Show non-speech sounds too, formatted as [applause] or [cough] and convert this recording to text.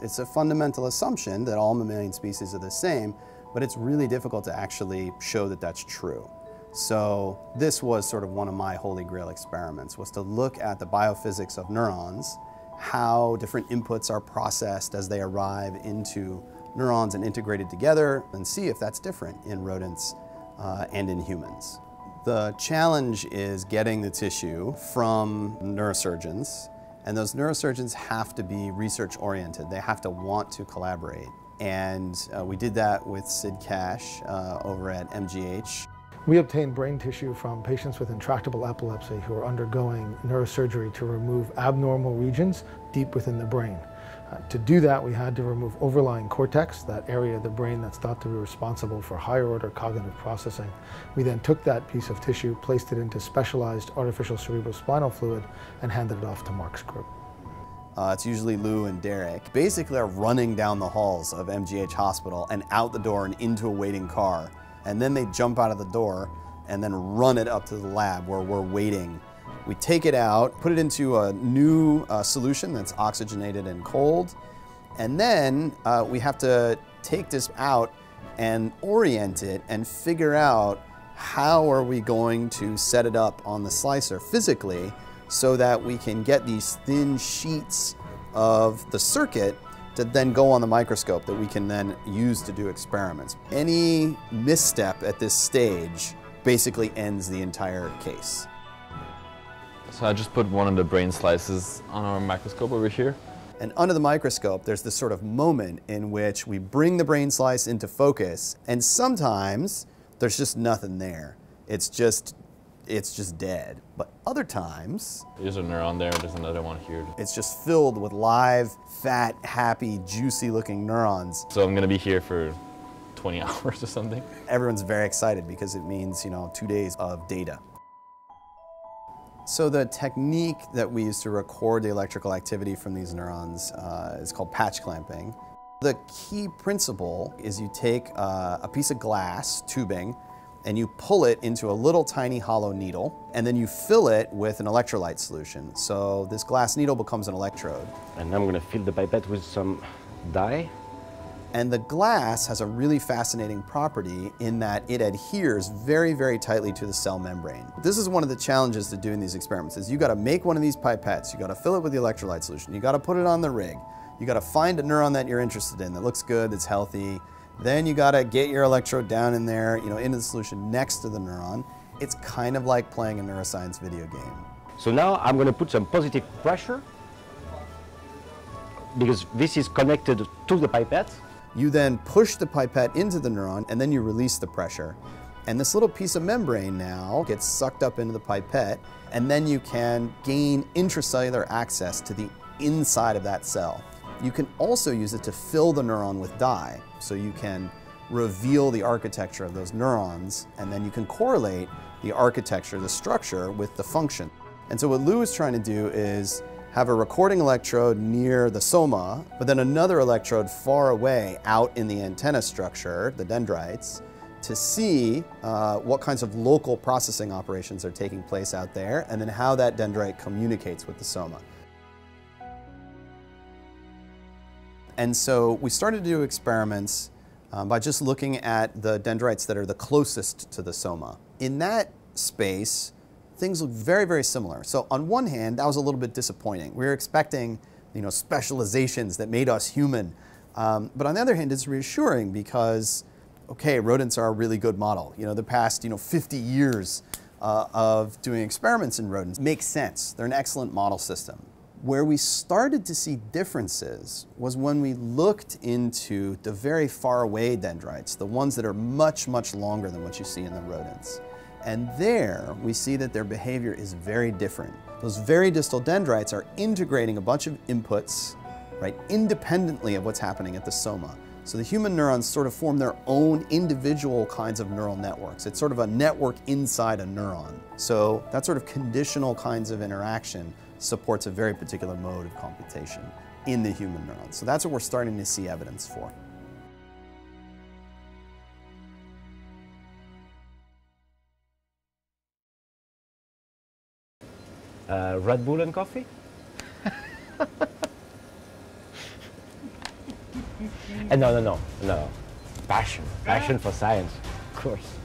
It's a fundamental assumption that all mammalian species are the same, but it's really difficult to actually show that that's true. So this was sort of one of my holy grail experiments, was to look at the biophysics of neurons, how different inputs are processed as they arrive into neurons and integrated together, and see if that's different in rodents uh, and in humans. The challenge is getting the tissue from neurosurgeons, and those neurosurgeons have to be research oriented. They have to want to collaborate. And uh, we did that with Sid Cash uh, over at MGH. We obtained brain tissue from patients with intractable epilepsy who are undergoing neurosurgery to remove abnormal regions deep within the brain. Uh, to do that, we had to remove overlying cortex, that area of the brain that's thought to be responsible for higher order cognitive processing. We then took that piece of tissue, placed it into specialized artificial cerebrospinal fluid, and handed it off to Mark's group. Uh, it's usually Lou and Derek. Basically are running down the halls of MGH Hospital and out the door and into a waiting car and then they jump out of the door and then run it up to the lab where we're waiting. We take it out, put it into a new uh, solution that's oxygenated and cold, and then uh, we have to take this out and orient it and figure out how are we going to set it up on the slicer physically so that we can get these thin sheets of the circuit to then go on the microscope that we can then use to do experiments. Any misstep at this stage basically ends the entire case. So I just put one of the brain slices on our microscope over here. And under the microscope, there's this sort of moment in which we bring the brain slice into focus, and sometimes there's just nothing there. It's just it's just dead. But other times, there's a neuron there, there's another one here. It's just filled with live, fat, happy, juicy looking neurons. So I'm gonna be here for 20 [laughs] hours or something. Everyone's very excited because it means, you know, two days of data. So the technique that we use to record the electrical activity from these neurons uh, is called patch clamping. The key principle is you take uh, a piece of glass tubing and you pull it into a little tiny hollow needle, and then you fill it with an electrolyte solution. So this glass needle becomes an electrode. And I'm going to fill the pipette with some dye. And the glass has a really fascinating property in that it adheres very, very tightly to the cell membrane. This is one of the challenges to doing these experiments is you got to make one of these pipettes, you got to fill it with the electrolyte solution, you got to put it on the rig, you got to find a neuron that you're interested in that looks good, that's healthy, then you gotta get your electrode down in there, you know, into the solution next to the neuron. It's kind of like playing a neuroscience video game. So now I'm gonna put some positive pressure because this is connected to the pipette. You then push the pipette into the neuron and then you release the pressure. And this little piece of membrane now gets sucked up into the pipette and then you can gain intracellular access to the inside of that cell. You can also use it to fill the neuron with dye. So you can reveal the architecture of those neurons, and then you can correlate the architecture, the structure, with the function. And so what Lou is trying to do is have a recording electrode near the soma, but then another electrode far away out in the antenna structure, the dendrites, to see uh, what kinds of local processing operations are taking place out there, and then how that dendrite communicates with the soma. And so we started to do experiments um, by just looking at the dendrites that are the closest to the soma. In that space, things look very, very similar. So on one hand, that was a little bit disappointing. We were expecting you know, specializations that made us human. Um, but on the other hand, it's reassuring because, okay, rodents are a really good model. You know, the past you know, 50 years uh, of doing experiments in rodents makes sense. They're an excellent model system. Where we started to see differences was when we looked into the very far away dendrites, the ones that are much, much longer than what you see in the rodents. And there we see that their behavior is very different. Those very distal dendrites are integrating a bunch of inputs, right, independently of what's happening at the soma. So the human neurons sort of form their own individual kinds of neural networks. It's sort of a network inside a neuron. So that sort of conditional kinds of interaction supports a very particular mode of computation in the human neuron. So that's what we're starting to see evidence for. Uh, Red Bull and coffee? And [laughs] no, no, no, no. Passion, passion for science, of course.